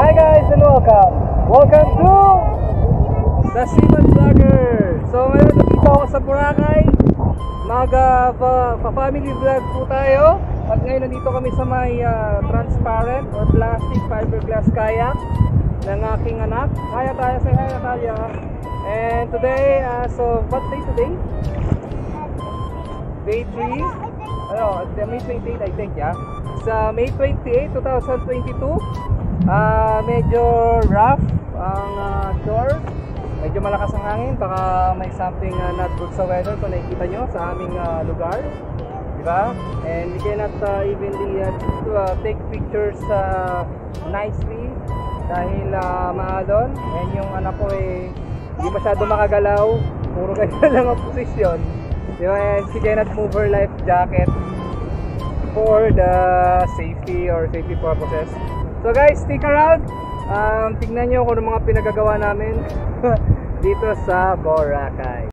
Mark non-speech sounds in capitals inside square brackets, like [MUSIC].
Hi guys and welcome! Welcome to The Seaman Vlogger! So ngayon nandito ako sa Boracay. Mag uh, pa, family vlog po tayo. At ngayon nandito kami sa may uh, transparent or plastic fiberglass kayak ng aking anak. Kaya tayo say hi Natalia. And today, uh, so what day today? Day 3. Ano, May 28 I think, yeah. Sa May 28, 2022, ah medyo rough ang ah, shore. Medyo malakas ang hangin, baka may something ah, not good sa weather kung nakikita nyo sa aming ah, lugar. Di ba? And we cannot uh, evenly uh, to, uh, take pictures uh, nicely dahil uh, maalon. And yung anak ko eh, hindi masyado makagalaw. Puro [LAUGHS] ganyan lang ang posisyon. Di ba? And she cannot move her life jacket for the safety or safety purposes. So guys, stick around. Um, tignan nyo kung ano mga pinagagawa namin [LAUGHS] dito sa Boracay.